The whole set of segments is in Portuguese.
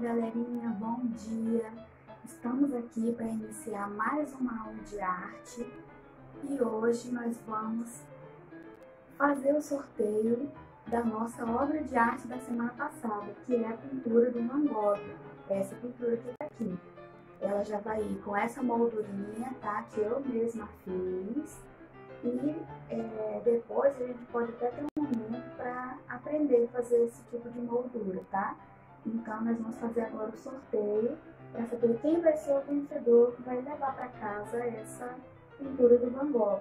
galerinha, bom dia! Estamos aqui para iniciar mais uma aula de arte e hoje nós vamos fazer o sorteio da nossa obra de arte da semana passada, que é a pintura do Van essa pintura que está aqui. Ela já vai ir com essa moldurinha, tá? Que eu mesma fiz. E é, depois a gente pode até ter um momento para aprender a fazer esse tipo de moldura, tá? Então, nós vamos fazer agora o sorteio para saber quem vai ser o vencedor que vai levar para casa essa pintura do Van Gogh.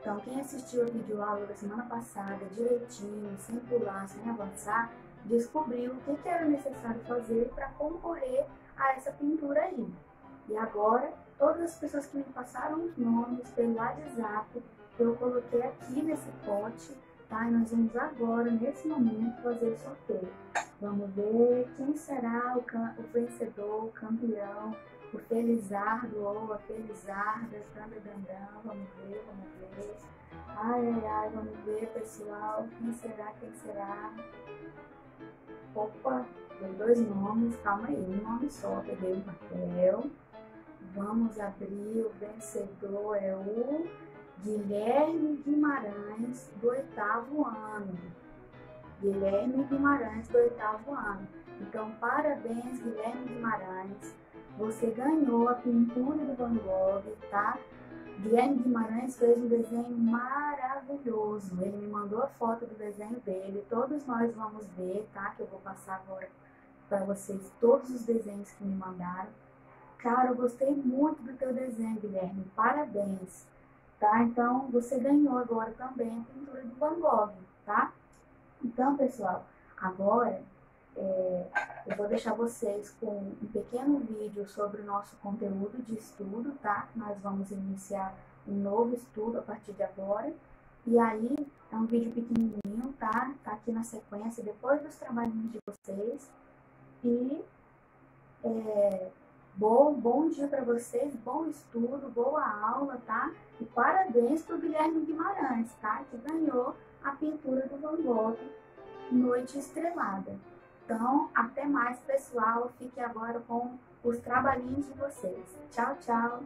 Então, quem assistiu a videoaula da semana passada direitinho, sem pular, sem avançar, descobriu o que era necessário fazer para concorrer a essa pintura aí. E agora, todas as pessoas que me passaram os nomes pelo WhatsApp, eu coloquei aqui nesse pote, E nós vamos agora, nesse momento, fazer o sorteio. Vamos ver quem será o, o vencedor, o campeão, o Felizardo ou a Felizarda, Dandandandã. Vamos ver, vamos ver. Ai, ai, ai, vamos ver, pessoal. Quem será, quem será? Opa, tem dois nomes, calma aí, um nome só, peguei um papel. Vamos abrir, o vencedor é o Guilherme Guimarães, do oitavo ano. Guilherme Guimarães, do oitavo ano. Então, parabéns, Guilherme Guimarães. Você ganhou a pintura do Van Gogh, tá? Guilherme Guimarães fez um desenho maravilhoso. Ele me mandou a foto do desenho dele. Todos nós vamos ver, tá? Que eu vou passar agora para vocês todos os desenhos que me mandaram. Cara, eu gostei muito do teu desenho, Guilherme. Parabéns. Tá? Então, você ganhou agora também a pintura do Van Gogh, tá? Então, pessoal, agora é, eu vou deixar vocês com um pequeno vídeo sobre o nosso conteúdo de estudo, tá? Nós vamos iniciar um novo estudo a partir de agora. E aí, é um vídeo pequenininho, tá? Tá aqui na sequência, depois dos trabalhinhos de vocês. E é, bom, bom dia para vocês, bom estudo, boa aula, tá? E parabéns para o Guilherme Guimarães, tá? Que ganhou a pintura do Van Gogh, Noite Estrelada. Então, até mais, pessoal. Fique agora com os trabalhinhos de vocês. Tchau, tchau.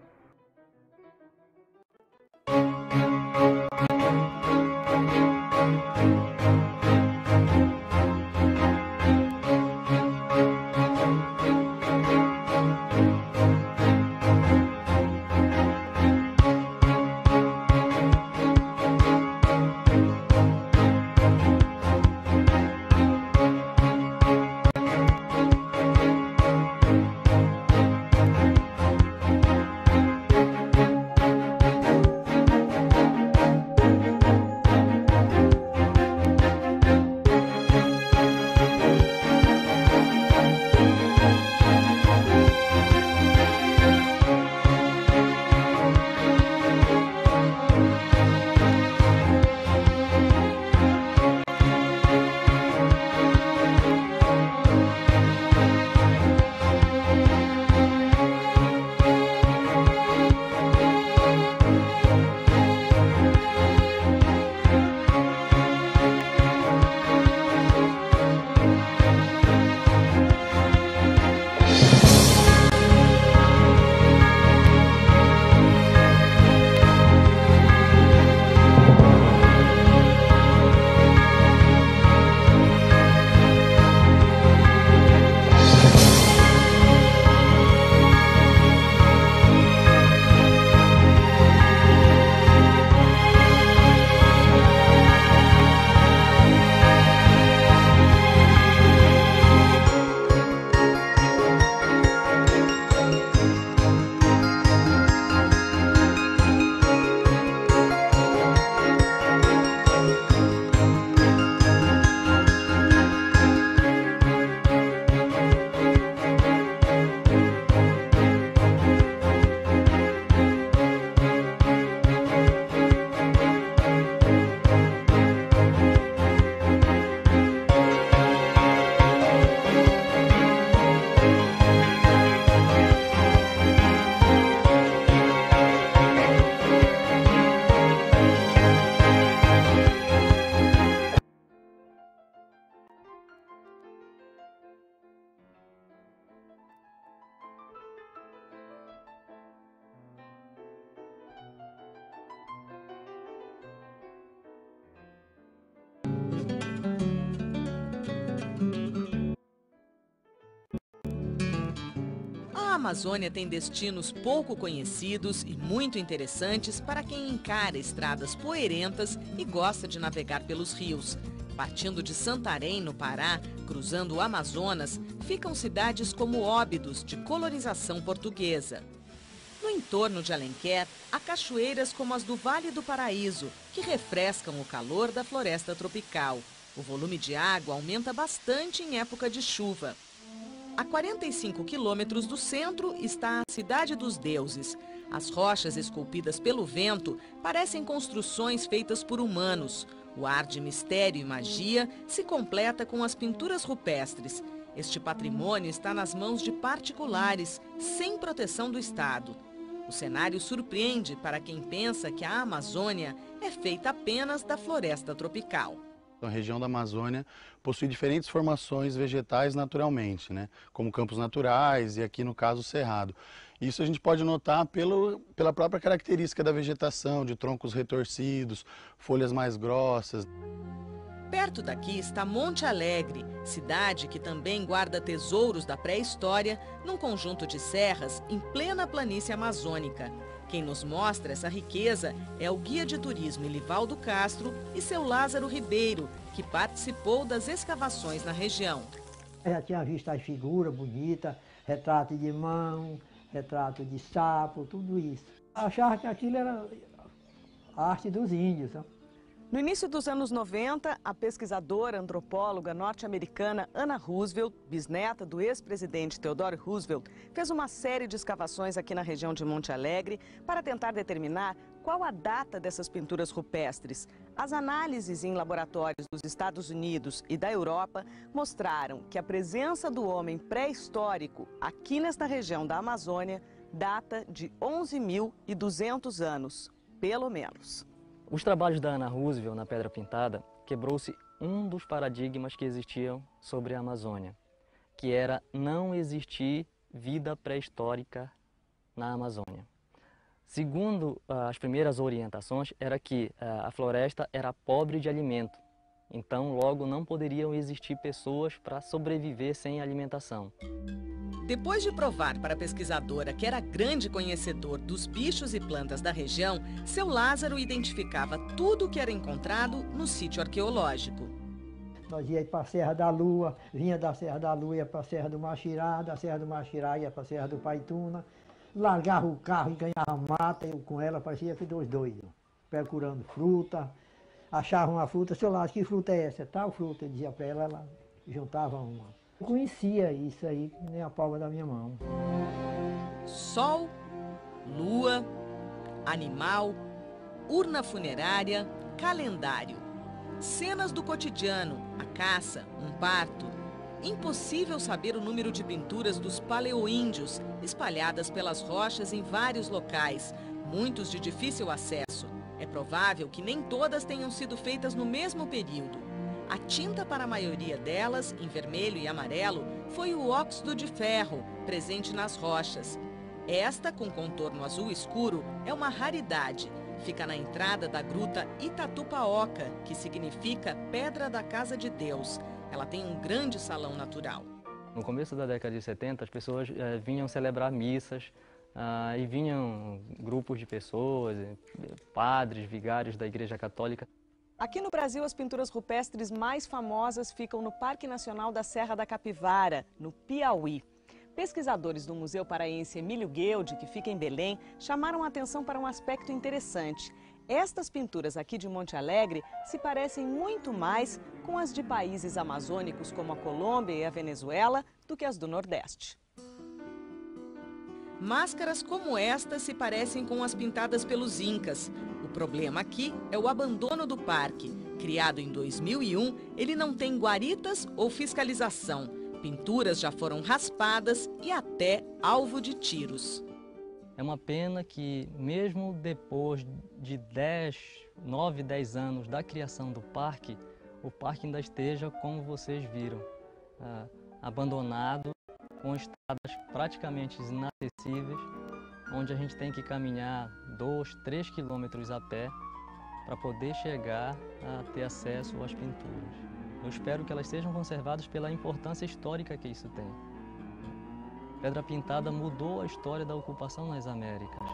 Amazônia tem destinos pouco conhecidos e muito interessantes para quem encara estradas poeirentas e gosta de navegar pelos rios. Partindo de Santarém, no Pará, cruzando o Amazonas, ficam cidades como Óbidos, de colonização portuguesa. No entorno de Alenquer, há cachoeiras como as do Vale do Paraíso, que refrescam o calor da floresta tropical. O volume de água aumenta bastante em época de chuva. A 45 quilômetros do centro está a Cidade dos Deuses. As rochas esculpidas pelo vento parecem construções feitas por humanos. O ar de mistério e magia se completa com as pinturas rupestres. Este patrimônio está nas mãos de particulares, sem proteção do Estado. O cenário surpreende para quem pensa que a Amazônia é feita apenas da floresta tropical. A região da Amazônia possui diferentes formações vegetais naturalmente, né? como campos naturais e aqui no caso o cerrado. Isso a gente pode notar pelo, pela própria característica da vegetação, de troncos retorcidos, folhas mais grossas. Perto daqui está Monte Alegre, cidade que também guarda tesouros da pré-história num conjunto de serras em plena planície amazônica. Quem nos mostra essa riqueza é o guia de turismo Ilivaldo Castro e seu Lázaro Ribeiro, que participou das escavações na região. Eu já tinha visto as figuras bonitas, retrato de mão, retrato de sapo, tudo isso. Achava que aquilo era a arte dos índios. Sabe? No início dos anos 90, a pesquisadora antropóloga norte-americana Anna Roosevelt, bisneta do ex-presidente Theodore Roosevelt, fez uma série de escavações aqui na região de Monte Alegre para tentar determinar qual a data dessas pinturas rupestres. As análises em laboratórios dos Estados Unidos e da Europa mostraram que a presença do homem pré-histórico aqui nesta região da Amazônia data de 11.200 anos, pelo menos. Os trabalhos da Ana Roosevelt na Pedra Pintada quebrou-se um dos paradigmas que existiam sobre a Amazônia, que era não existir vida pré-histórica na Amazônia. Segundo ah, as primeiras orientações, era que ah, a floresta era pobre de alimento, então logo não poderiam existir pessoas para sobreviver sem alimentação. Depois de provar para a pesquisadora que era grande conhecedor dos bichos e plantas da região, seu Lázaro identificava tudo o que era encontrado no sítio arqueológico. Nós íamos para a Serra da Lua, vinha da Serra da Lua, ia para a Serra do Machirá, da Serra do Machirá ia para a Serra do Paituna, largava o carro e ganhava mata, eu com ela parecia que dois doidos, procurando fruta, achava uma fruta, seu Lázaro, que fruta é essa? Tal fruta, eu dizia para ela, ela juntava uma. Eu conhecia isso aí, nem a palma da minha mão. Sol, lua, animal, urna funerária, calendário. Cenas do cotidiano, a caça, um parto. Impossível saber o número de pinturas dos paleoíndios espalhadas pelas rochas em vários locais, muitos de difícil acesso. É provável que nem todas tenham sido feitas no mesmo período. A tinta para a maioria delas, em vermelho e amarelo, foi o óxido de ferro, presente nas rochas. Esta, com contorno azul escuro, é uma raridade. Fica na entrada da gruta Itatupaoca, que significa Pedra da Casa de Deus. Ela tem um grande salão natural. No começo da década de 70, as pessoas eh, vinham celebrar missas ah, e vinham grupos de pessoas, eh, padres, vigários da Igreja Católica. Aqui no Brasil, as pinturas rupestres mais famosas ficam no Parque Nacional da Serra da Capivara, no Piauí. Pesquisadores do Museu Paraense Emílio Guilde, que fica em Belém, chamaram a atenção para um aspecto interessante. Estas pinturas aqui de Monte Alegre se parecem muito mais com as de países amazônicos como a Colômbia e a Venezuela do que as do Nordeste. Máscaras como esta se parecem com as pintadas pelos Incas. O problema aqui é o abandono do parque. Criado em 2001, ele não tem guaritas ou fiscalização. Pinturas já foram raspadas e até alvo de tiros. É uma pena que, mesmo depois de 10, 9, 10 anos da criação do parque, o parque ainda esteja, como vocês viram, ah, abandonado com praticamente inacessíveis, onde a gente tem que caminhar 2, 3 quilômetros a pé para poder chegar a ter acesso às pinturas. Eu espero que elas sejam conservadas pela importância histórica que isso tem. Pedra Pintada mudou a história da ocupação nas Américas.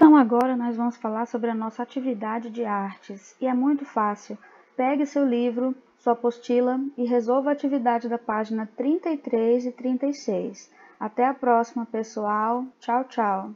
Então agora nós vamos falar sobre a nossa atividade de artes e é muito fácil. Pegue seu livro, sua apostila e resolva a atividade da página 33 e 36. Até a próxima, pessoal. Tchau, tchau.